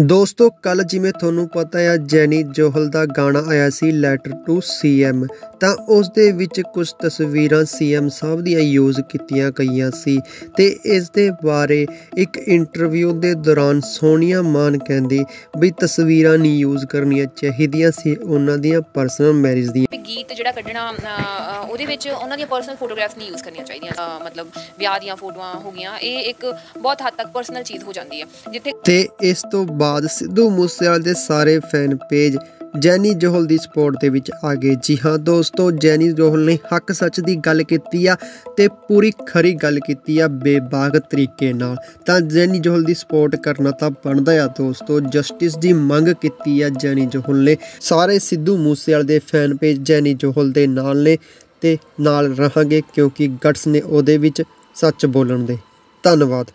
ਦੋਸਤੋ ਕੱਲ ਜਿਵੇਂ ਤੁਹਾਨੂੰ ਪਤਾ ਹੈ ਜੈਨੀ ਜੋਹਲ ਦਾ ਗਾਣਾ ਆਇਆ ਸੀ ਲੈਟਰ ਟੂ ਸੀਐਮ ਤਾਂ ਉਸ ਦੇ ਵਿੱਚ ਕੁਝ ਤਸਵੀਰਾਂ ਸੀਐਮ ਸਾਹਿਬ ਦੀਆਂ ਯੂਜ਼ ਕੀਤੀਆਂ ਗਈਆਂ ਸੀ। ਤੇ ਇਸ ਦੇ ਬਾਰੇ ਇੱਕ ਇੰਟਰਵਿਊ ਦੇ ਦੌਰਾਨ ਸੋਨੀਆ ਮਾਨ ਕਹਿੰਦੀ ਵੀ ਤਸਵੀਰਾਂ ਨਹੀਂ ਯੂਜ਼ ਕਰਨੀਆਂ ਚਾਹੀਦੀਆਂ ਸੀ ਉਹਨਾਂ ਦੀਆਂ ਪਰਸਨਲ ਮੈਰਿਜ ਦੀਆਂ। ਗੀਤ ਜਿਹੜਾ ਕੱਢਣਾ ਉਹਦੇ ਵਿੱਚ ਉਹਨਾਂ ਦੀਆਂ ਪਰਸਨਲ ਫੋਟੋਗ੍ਰਾਫਸ ਨਹੀਂ ਯੂਜ਼ ਕਰਨੀਆਂ ਚਾਹੀਦੀਆਂ ਮਤਲਬ ਵਿਆਹ ਦੀਆਂ ਫੋਟੋਆਂ ਹੋ ਗਈਆਂ ਇਹ ਇੱਕ ਬਹੁਤ ਹੱਦ ਤੱਕ ਪਰਸਨਲ ਚੀਜ਼ ਹੋ ਜਾਂਦੀ ਹੈ ਜਿੱਥੇ ਤੇ ਇਸ ਤੋਂ ਬਾਅਦ ਬਾਅਦ ਸਿੱਧੂ ਮੂਸੇਵਾਲੇ ਦੇ ਸਾਰੇ ਫੈਨ ਪੇਜ ਜੈਨੀ ਜੋਹਲ ਦੀ ਸਪੋਰਟ ਦੇ ਵਿੱਚ ਆ ਗਏ। ਜੀ ਹਾਂ ਦੋਸਤੋ, ਜੈਨੀ ਜੋਹਲ ਨੇ ਹੱਕ ਸੱਚ ਦੀ ਗੱਲ ਕੀਤੀ ਆ ਤੇ ਪੂਰੀ ਖਰੀ ਗੱਲ ਕੀਤੀ ਆ ਬੇਬਾਗ ਤਰੀਕੇ ਨਾਲ। ਤਾਂ ਜੈਨੀ ਜੋਹਲ ਦੀ ਸਪੋਰਟ ਕਰਨਾ ਤਾਂ ਬਣਦਾ ਆ ਦੋਸਤੋ। ਜਸਟਿਸ ਦੀ ਮੰਗ ਕੀਤੀ ਆ ਜੈਨੀ ਜੋਹਲ ਨੇ। ਸਾਰੇ ਸਿੱਧੂ ਮੂਸੇਵਾਲੇ ਦੇ ਫੈਨ ਪੇਜ ਜੈਨੀ ਜੋਹਲ ਦੇ ਨਾਲ ਨੇ ਤੇ ਨਾਲ ਰਹਾਂਗੇ ਕਿਉਂਕਿ ਗਟਸ ਨੇ ਉਹਦੇ ਵਿੱਚ ਸੱਚ ਬੋਲਣ ਦੇ। ਧੰਨਵਾਦ।